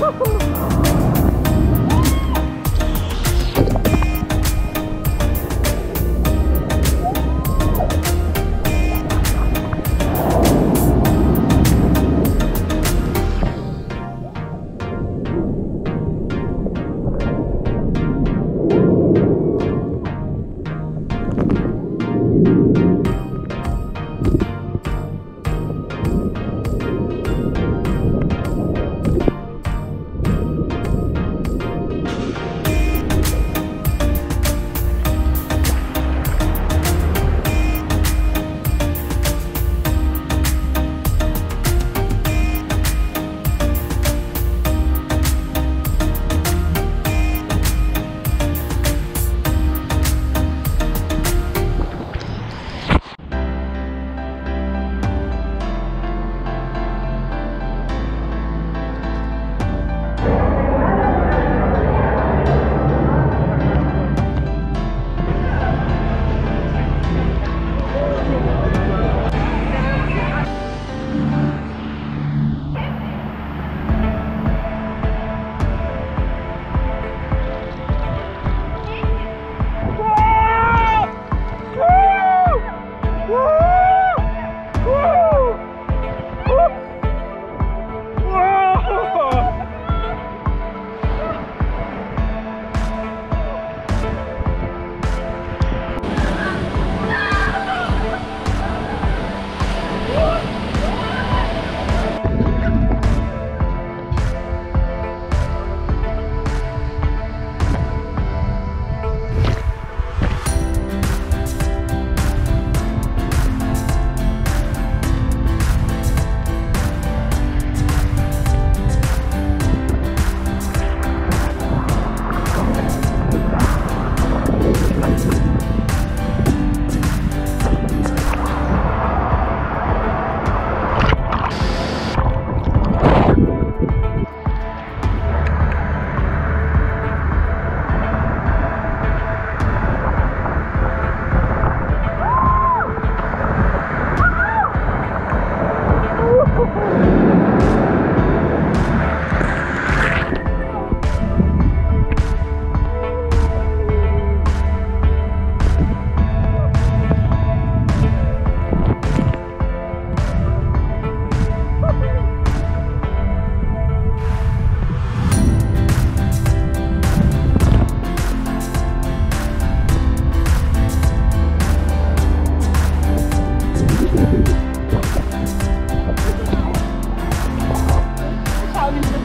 Uhul.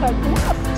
On.